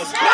Yes!